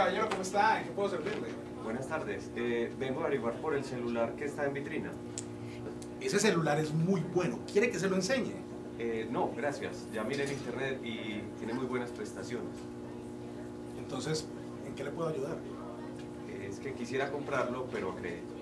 ¿Cómo está? ¿Qué puedo servirle? Buenas tardes. Eh, vengo a averiguar por el celular que está en vitrina. Ese celular es muy bueno. ¿Quiere que se lo enseñe? Eh, no, gracias. Ya miré en internet y tiene muy buenas prestaciones. Entonces, ¿en qué le puedo ayudar? Eh, es que quisiera comprarlo, pero a crédito.